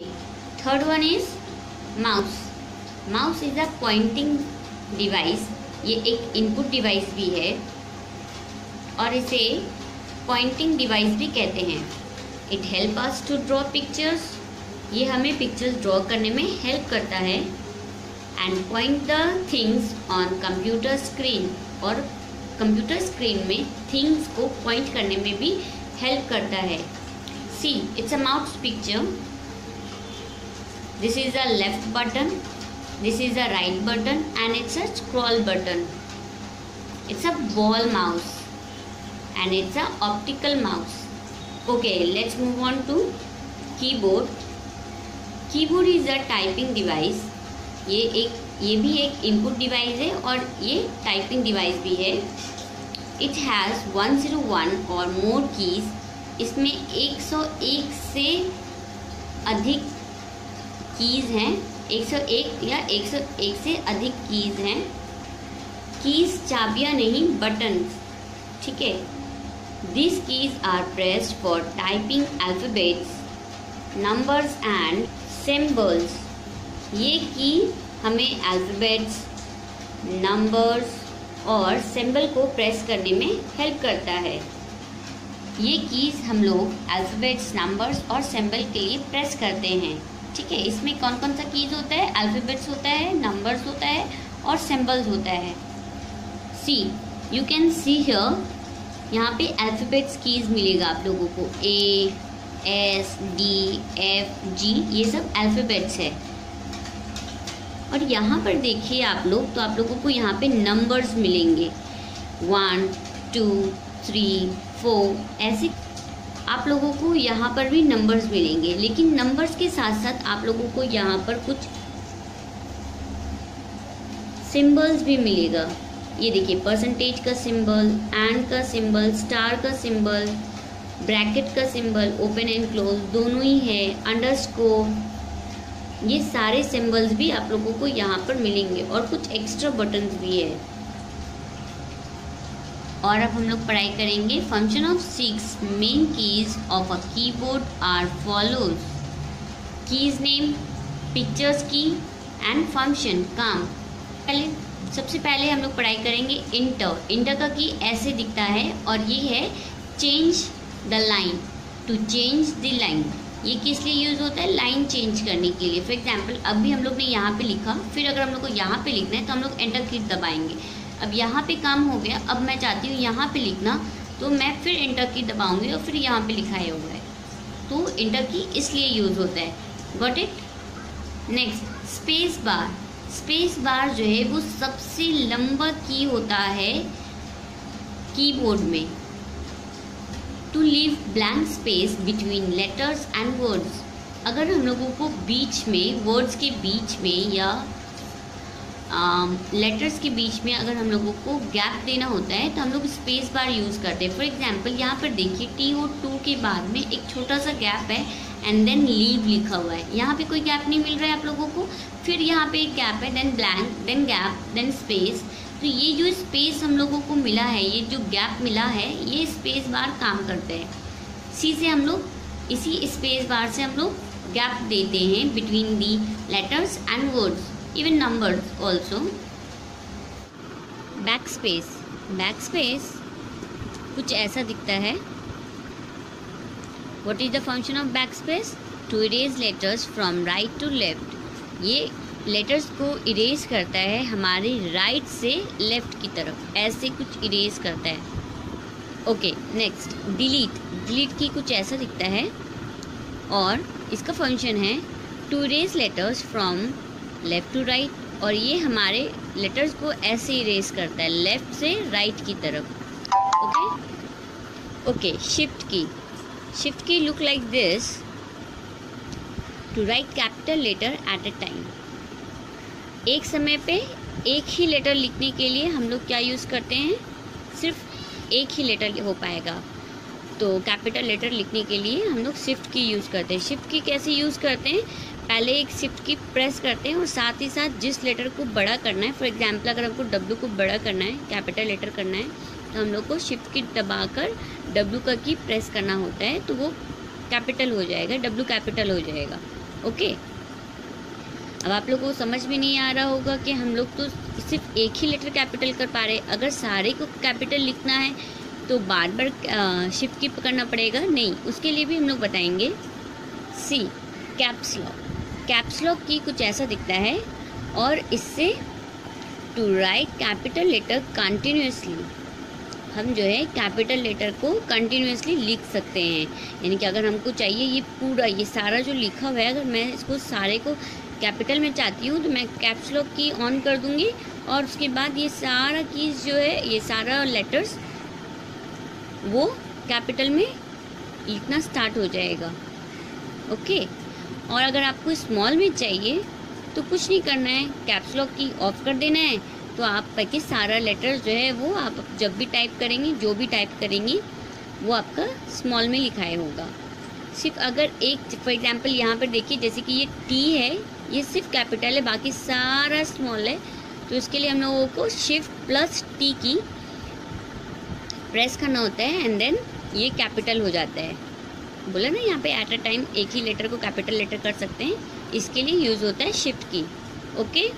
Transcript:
Third one is mouse mouse is a pointing device ये एक input device भी है। और इसे पॉइंटिंग डिवाइस भी कहते हैं। It help us to draw pictures ये हमें पिक्चर्स ड्रॉ करने में हेल्प करता है। And point the things on computer screen और कंप्यूटर स्क्रीन में थिंग्स को पॉइंट करने में भी हेल्प करता है। See it's a mouse picture this is a left button this is a right button and it's a scroll button it's a ball mouse and it's a optical mouse okay let's move on to keyboard keyboard is a typing device ये एक ये भी एक input device है और ये typing device भी है it has one zero one और मोर कीज़ इसमें एक सौ एक से अधिक कीज़ हैं 101 या 101 से अधिक कीज़ हैं। कीज़ चाबियाँ नहीं बटन ठीक है? This keys are pressed for typing alphabets numbers and symbols ये की हमें अल्फ़ाबेट्स नंबर्स और सिंबल को प्रेस करने में हेल्प करता है। ये कीज़ हम लोग अल्फ़ाबेट्स नंबर्स और सिंबल के लिए प्रेस करते हैं। ठीक है, इसमें कौन कौन सा कीज होता है? अल्फ़ाबेट्स होता है नंबर्स होता है और सिंबल्स होता है। See you can see here यहाँ पे अल्फ़ाबेट्स कीज मिलेगा आप लोगों को। A S D F G ये सब अल्फ़ाबेट्स है। और यहाँ पर देखिए आप लोग तो आप लोगों को यहाँ पे नंबर्स मिलेंगे। वन टू थ्री फोर ऐसे आप लोगों को यहाँ पर भी नंबर्स मिलेंगे, लेकिन नंबर्स के साथ साथ आप लोगों को यहाँ पर कुछ सिंबल्स भी मिलेगा। ये देखिए परसेंटेज का सिंबल एंड का सिंबल स्टार का सिंबल ब्रैकेट का सिंबल ओपन एंड क्लोज दोनों ही है अंडरस्कोर ये सारे सिंबल्स भी आप लोगों को यहाँ पर मिलेंगे, और कुछ एक्स्ट्रा बटन्स भी है। और अब हम लोग पढ़ाई करेंगे function of six main keys of a keyboard are follows keys name pictures की एंड फ़ंक्शन काम. पहले, सबसे पहले हम लोग पढ़ाई करेंगे इंटर इंटर का की ऐसे दिखता है और ये है change the line to change the line ये किस लिए यूज़ होता है? लाइन चेंज करने के लिए. फॉर एग्ज़ाम्पल अभी हम लोग ने यहाँ पे लिखा, फिर अगर हम लोग को यहाँ पे लिखना है तो हम लोग एंटर की दबाएँगे. अब यहाँ पे काम हो गया। अब मैं चाहती हूँ यहाँ पे लिखना तो मैं फिर इंटर की दबाऊँगी और फिर यहाँ पे लिखाया हुआ है तो इंटर की इसलिए यूज़ होता है। Got it next space bar space bar जो है, वो सबसे लंबा की होता है कीबोर्ड में। To leave blank space between letters and words अगर हम लोगों को बीच में वर्ड्स के बीच में या लेटर्स um, के बीच में अगर हम लोगों को गैप देना होता है तो हम लोग स्पेस बार यूज़ करते हैं। फॉर एग्जांपल यहाँ पर देखिए टी ओ टू के बाद में एक छोटा सा गैप है एंड देन लीव लिखा हुआ है। यहाँ पे कोई गैप नहीं मिल रहा है आप लोगों को। फिर यहाँ पे एक गैप है then blank then gap then space तो ये जो स्पेस हम लोगों को मिला है ये जो गैप मिला है ये स्पेस बार काम करते हैं। इसी से हम लोग इसी स्पेस बार से हम लोग गैप देते हैं between the letters and words even numbers also backspace backspace कुछ ऐसा दिखता है what is the function of backspace to erase letters from right to left ये लेटर्स को इरेज करता है हमारे राइट से लेफ़्ट की तरफ़ ऐसे कुछ इरेज करता है ओके नेक्स्ट डिलीट डिलीट की कुछ ऐसा दिखता है और इसका फ़ंक्शन है to erase letters from left to right और ये हमारे लेटर्स को ऐसे इरेज करता है लेफ़्ट से राइट की तरफ़। Okay okay shift key shift key look like this to write capital letter at a time एक समय पे एक ही लेटर लिखने के लिए हम लोग क्या यूज़ करते हैं? सिर्फ़ एक ही लेटर हो पाएगा। तो कैपिटल लेटर लिखने के लिए हम लोग शिफ्ट की यूज़ करते हैं। शिफ्ट की कैसे यूज़ करते हैं? पहले एक शिफ्ट की प्रेस करते हैं और साथ ही साथ जिस लेटर को बड़ा करना है फॉर एग्जांपल अगर हमको डब्ल्यू को बड़ा करना है कैपिटल लेटर करना है तो हम लोग को शिफ्ट की दबाकर डब्ल्यू का की प्रेस करना होता है तो वो कैपिटल हो जाएगा डब्ल्यू कैपिटल हो जाएगा। ओके अब आप लोग को समझ में नहीं आ रहा होगा कि हम लोग तो सिर्फ़ एक ही लेटर कैपिटल कर पा रहे अगर सारे को कैपिटल लिखना है तो बार बार शिफ्ट की पकड़ना पड़ेगा? नहीं। उसके लिए भी हम लोग बताएँगे। See caps lock caps lock key कुछ ऐसा दिखता है और इससे to write capital letter continuously हम जो है कैपिटल लेटर को कंटिन्यूसली लिख सकते हैं। यानी कि अगर हमको चाहिए ये पूरा, ये सारा जो लिखा हुआ है, अगर मैं इसको सारे को कैपिटल में चाहती हूँ तो मैं कैप्सलॉक की ऑन कर दूँगी और उसके बाद ये सारा कीज जो है, ये सारा लेटर्स वो कैपिटल में लिखना स्टार्ट हो जाएगा। ओके और अगर आपको स्मॉल में चाहिए तो कुछ नहीं करना है। कैप्स लॉक की ऑफ़ कर देना है। तो आप के सारा लेटर जो है वो आप जब भी टाइप करेंगे, जो भी टाइप करेंगे, वो आपका स्मॉल में लिखाए होगा। सिर्फ़ अगर एक फॉर एग्जांपल यहाँ पर देखिए, जैसे कि ये टी है, ये सिर्फ़ कैपिटल है, बाकी सारा स्मॉल है। तो इसके लिए हम लोगों को shift plus T key press करना होता है एंड देन ये कैपिटल हो जाता है। बोला ना, यहाँ पे एट अ टाइम एक ही लेटर को कैपिटल लेटर कर सकते हैं। इसके लिए यूज़ होता है शिफ्ट की ओके